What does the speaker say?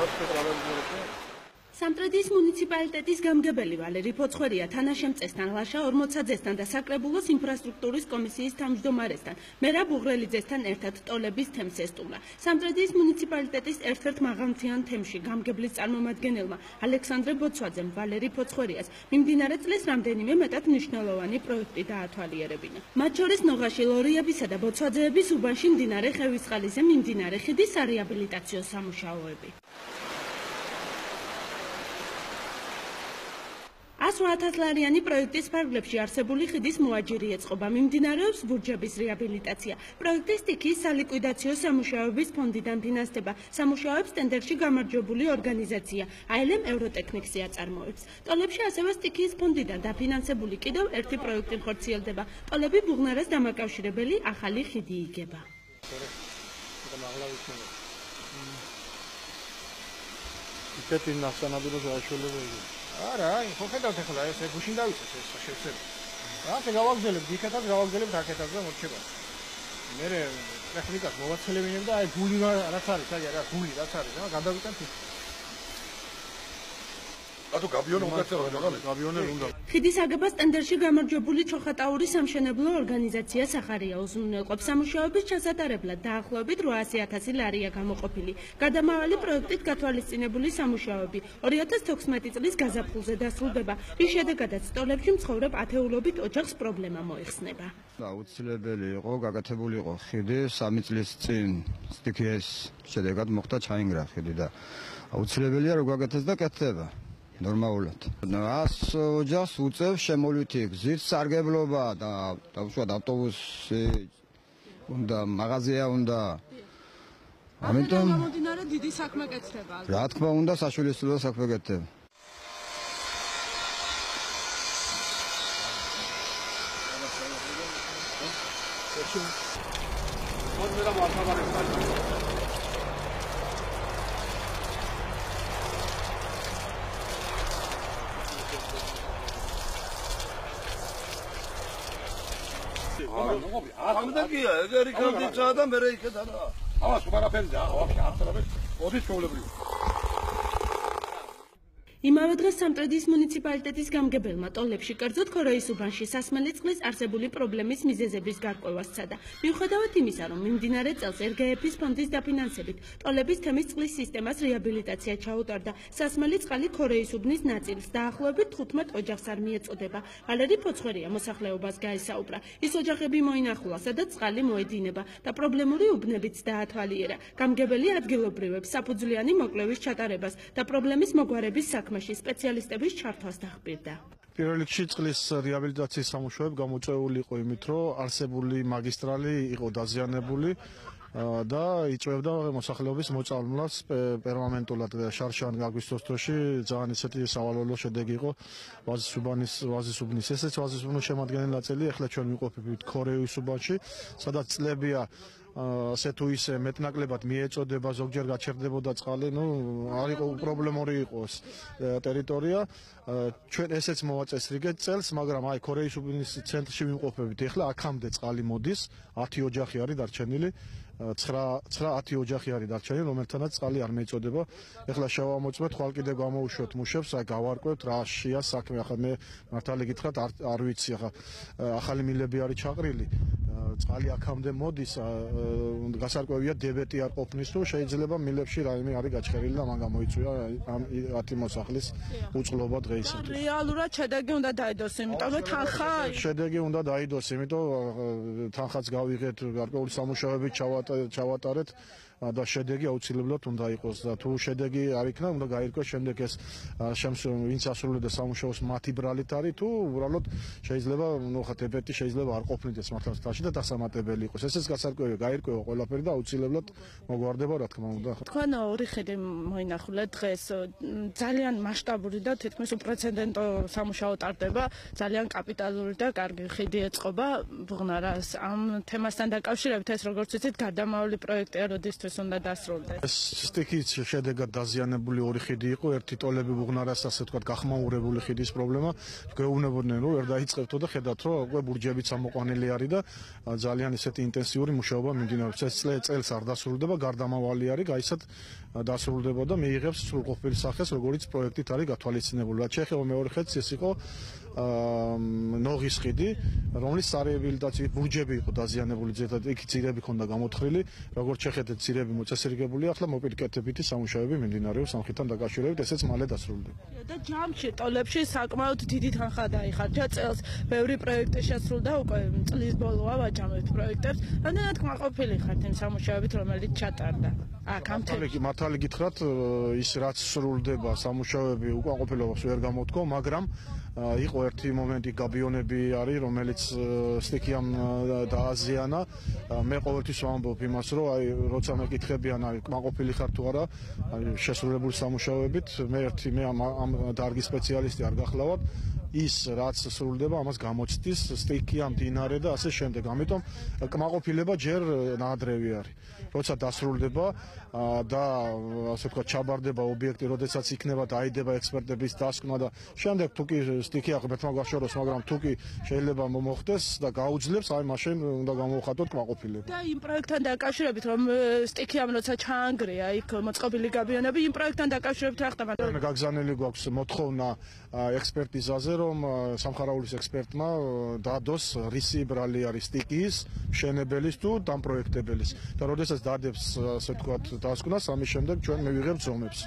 হসপিটাল სამტრედიის მუნიციპალიტეტის გამგებელი ვალერი ფოცხერია თანაშემწესთან ლაშა 40-ძესთან და საკრებულოს ინფრასტრუქტურის კომისიის თავმჯდომარესთან მერაბ ბუღრელიძესთან ერთად ტოლების თემს ესტუმრა. სამტრედიის მუნიციპალიტეტის ერთ-ერთ მაღალმთიან თემში გამგებლის წარმომადგენელმა ალექსანდრე ბოცვაძემ ვალერი ფოცხერიას მიმდინარე წლის რამდენიმე მეტად მნიშვნელოვანი პროექტი დაათვალიერებინა. მათ შორის ნოღაში ლორიებისა და ბოცვაძეების უბანში მდინარე ხევისწყალიზე მიმდინარე ხიდის სარეაბილიტაციო სამუშაოები. 108 ლარიანი პროექტის ფარგლებში არსებული ხიდის მოაჯირი ეწყობა მიმდინარეობს ბურჯების რეაბილიტაცია. პროექტის სტიქის სალიკვიდაციო სამუშაოების ფონდიდან ფინანსდება. სამუშაოებს ტენდერში გამარჯვებული ორგანიზაცია ALM Eurotechnics-ი აწარმოებს. ტოლებში ასევე სტიქის ფონდიდან დაფინანსებული კიდევ ერთი პროექტი ხორციელდება. ტოლები ბუღნარას დამაკავშირებელი ახალი ხიდი იგება. ისეთი ნახსანაბი რომ შეაშველებელია. არა, ხო ხედავთ ახლა ეს გუშინ დავიწყეს ეს შევსები. რა, გავაგზავნებ, იქეთაც გავაგზავნებ აქეთაც და მოჩება. მე ტექნიკას მოვაცელებინებ და აი გული რაც არის, აი რა გული რაც არის, რა გადავიტანთ იქ. ათო გაბიონი უკეთდება მაგალითად გაბიონი უნდა. ხიდის აგებას ტენდერში გამარჯვებული ჩოხატაური სამშენებლო ორგანიზაცია სახარია. უზრუნველყოფს სამუშაოების ჩასატარებლად. დაახლოებით 800000 ლარია გამოყოფილი. გადამავალი პროექტით გათვალისწინებული სამუშაოები. 2016 წლის გაზაფხულზე დასრულდება. რის შედეგადაც სტოლებში მცხოვრებ ათეულობით ოჯახს პრობლემა მოიხსნება. აუცილებელი იყო გაკეთებული იყო ხიდი. 3 წლის წინ სტიქეს შედეგად მოხდა ჩაინგრა ხიდი და აუცილებელია რომ გაკეთდეს და კეთდება ნორმალურად. ას ოჯახს უწევს შემოვლითი გზის სარგებლობა და დაუშვათ ავტობუსი უნდა მაღაზია უნდა ამიტომ გამომდინარე დიდი საქმე კეთდება. რა თქმა უნდა საშვილოსნო საქმე კეთდება. მოდი და მართლა ამდენია ეგერი კონდიცია და მე იქედა რა. ამას უბრალოდ და ვაფშე აფთრაბე ოდის ჩაულებრივი იმავე დღეს სამტრედიის მუნიციპალიტეტის გამგებელმა ტოლებში კერძოდ ქორეის უბანში სასმელი წყლის არსებული პრობლემის მიზეზების გარკვევას სცადა. მიუხედავად იმისა, რომ მიმდინარე წელს RGF-ის ფონდის დაფინანსებით ტოლების თემის წყლის სისტემას რეაბილიტაცია ჩაუტარდა, სასმელი წყალი ქორეის უბნის ნაწილს დაახლოებით 15 ოჯახს არ მიეწოდება. ვალერი ფოცხერია მოსახლეობას გაესაუბრა. ის ოჯახები მოინახულა, სადაც წყალი მოედინება და პრობლემური უბნებიც დაათვალიერა. გამგებელი ადგილობრივებს საფუძვლიანი მოკვლევის ჩატარებას და პრობლემის მოგვარების საქმეს საქმეში სპეციალისტების ჩართვას დახბირდა. პირველ რიგში წყლის რეაბილიტაციის სამუშაოები გამოწვეული იყო იმით, რომ არსებული მაგისტრალი იყო დაზიანებული და იწევდა მოსახლეობის მოწამლას პერმანენტულად შარშან აგვისტოს დროში ძალიან ისეთი სავალალო შედეგი იყო ვაზისუბანის ვაზისუბნის ესეც ვაზისუბნის შემადგენელი ნაწილი ახლა ჩვენ ვიყოფებით ქორეის უბანში სადაც წლებია ასე თუ ისე მეტნაკლებად მიეწოდება ზოგჯერ გაჩერდებოდა წყალი, ну, არ იყო პრობლემური იყოს ტერიტორია. ჩვენ ესეც მოვაწესრიგეთ წელს, მაგრამ აი ქორეის უბნის ცენტრში ვიმყოფებით. ეხლა აქამდე წყალი მოდის, 10 ოჯახი არის დარჩენილი. 9-10 ოჯახი არის დარჩენილი, რომელთანაც წყალი არ მეწოდება. ეხლა შევამოწმეთ, ხვალ კიდე გამოუშვოთ მუშებს, აი გავარკვევთ რა შეა საქმე. ახლა მე მართალი გითხრათ არ არ ვიცი ახლა ახალი მილები არის ჩაყრილი. წყალი აქამდე მოდის, გასარკვევია დებეტი არ ყოფნის თუ შეიძლება მილებში რაიმე არის გაჩხერილი და მან გამოიწვია ამ 10 მოსახლის უწყლობა დღეისათვის. რეალურად შედეგი უნდა დაიდოს, იმიტომ რომ თანხა შედეგი უნდა დაიდოს, იმიტომ თანხაც გავიღეთ გარკვეული სამუშაოები ჩავატ ჩავატარეთ და შედეგი აუცილებლად უნდა იყოს და თუ შედეგი არ იქნა, უნდა გაირკვეს შემდეგ ეს შემს ვინც ასრულებდა სამუშაოს მათი ბრალით არის თუ უბრალოდ შეიძლება ნუ ხა დებეტი შეიძლება არ ყოფნიდეს მართლაც თაში და დასამატებელი იყოს. ესეც გასარკვევია, გაირკვევა ყველაფერი და აუცილებლად მოგვარდება რა თქმა უნდა. თქვენ ორი ხედი მოინახულეთ დღეს ძალიან მასშტაბური და თითქმის უპრეცედენტო სამუშაო ტარდება, ძალიან კაპიტალური და კარგი ხედი ეწყობა ბუღნარას. ამ თემასთან დაკავშირებით ეს როგორც ვიცით, გადამავალი პროექტია, როდესაც დღეს უნდა დასრულდეს. ეს სტიქის შედეგად დაზიანებული ორი ხიდი იყო, ერთი ტოლები ბუღნარას ასე თქვა გახმაურებული ხიდის პრობლემა. გვეუბნებოდნენ რომ ვერ დაიწყებთო და ხედავთ რომ უკვე ბურჯებიც ამოყვანილი არის და ძალიან ისეთი ინტენსიური მუშაობა მიმდინარეობს. ეს წელს არ დასრულდება, გარდამავალი არის, გაისად ა, დასრულდება და მიიღებს სრულყოფილ სახეს, როგორც პროექტით არის გათვალისწინებული. რაც შეეხება მეორე ხიდს, ეს იყო ნოღის ხიდი, რომლის სარეაბილიტაციო ბურჯები იყო დაზიანებული, ზედად იქ ძირები ქონდა გამოთხრილი, როგორც შეხედეთ ძირები მოწესრიგებული, ახლა მოპირკეთებითი სამუშაოები მიმდინარეობს სამხითან დაკავშირებით, ესეც მალე დასრულდება. და ჯამში ტოლებში საკმაოდ დიდი თანხა დაიხარჯა წელს. ბევრი პროექტი შესრულდა უკვე წლის ბოლოა ვაჯამებთ პროექტებს. რამდენად კმაყოფილი ხართ იმ სამუშაოებით, რომელიც ჩატარდა? აქ ამ თემში. მართალი გითხრათ ის რაც სრულდება სამუშაოები უკანყოფილებას ვერ გამოთქო მაგრამ ა, ერთი მომენტი გაბიონები არის რომელიც სტიქიამ დააზიანა მე ყოველთვის ვამბობ იმას რომ აი როცა მეკითხებიან აი კმაყოფილი ხარ თუ არა აი შესრულებული სამუშაოებით მე ერთი მე ამ ამ დარგის სპეციალისტი არ გახლავად ის რაც სრულდება ამას გამოცდის სტიქია მდინარე და ასე შემდეგ. ამიტომ კმაყოფილება ჯერ ნაადრევი არის. როცა დასრულდება და ასე ვთქვათ ჩაბარდება ობიექტი როდესაც იქნება დაიდება ექსპერტების დასკვნა და შემდეგ თუ კი სტიქია ღმერთმა გაშოროს მაგრამ თუ კი შეიძლება მო- მოხდეს და გაუძლებს აი მაშინ უნდა გამოვხატოთ კმაყოფილება და იმ პროექტთან დაკავშირებით რომ ე, სტიქიამ როცა ჩაანგრია იქ მოწყობილი გაბიონები იმ პროექტთან დაკავშირებით რა ხდება? გაგზავნილი გვაქვს მოთხოვნა ექსპერტიზაზე რომ ა, სამხარაულის ექსპერტმა ა, დადოს რისი ბრალი არის სტიკის მშენებელის თუ დამპროექტებელის. და როდესაც დადებს ასე ვთქვათ დასკვნას ამის შემდეგ ჩვენ მივიღებთ ზომებს